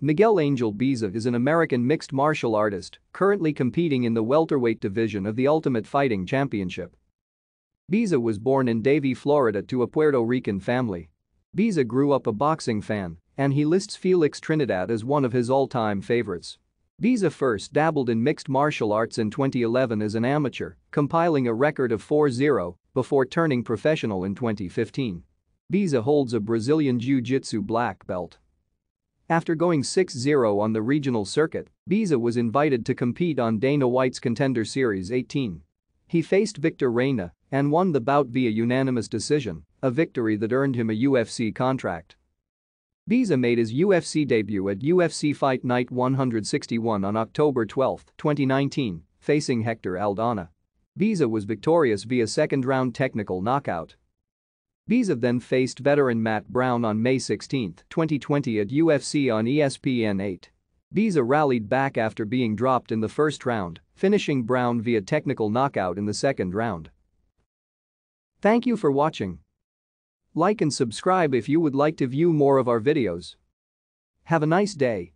Miguel Angel Baeza is an American mixed martial artist currently competing in the welterweight division of the Ultimate Fighting Championship. Baeza was born in Davie, Florida to a Puerto Rican family. Baeza grew up a boxing fan and he lists Felix Trinidad as one of his all-time favorites. Baeza first dabbled in mixed martial arts in 2011 as an amateur, compiling a record of 4-0 before turning professional in 2015. Baeza holds a Brazilian Jiu-Jitsu black belt. After going 6-0 on the regional circuit, Baeza was invited to compete on Dana White's Contender Series 18. He faced Victor Reyna and won the bout via unanimous decision, a victory that earned him a UFC contract. Baeza made his UFC debut at UFC Fight Night 161 on October 12, 2019, facing Hector Aldana. Baeza was victorious via second-round technical knockout. Baeza then faced veteran Matt Brown on May 16, 2020 at UFC on ESPN 8. Baeza rallied back after being dropped in the first round, finishing Brown via technical knockout in the second round. Thank you for watching. Like and subscribe if you would like to view more of our videos. Have a nice day.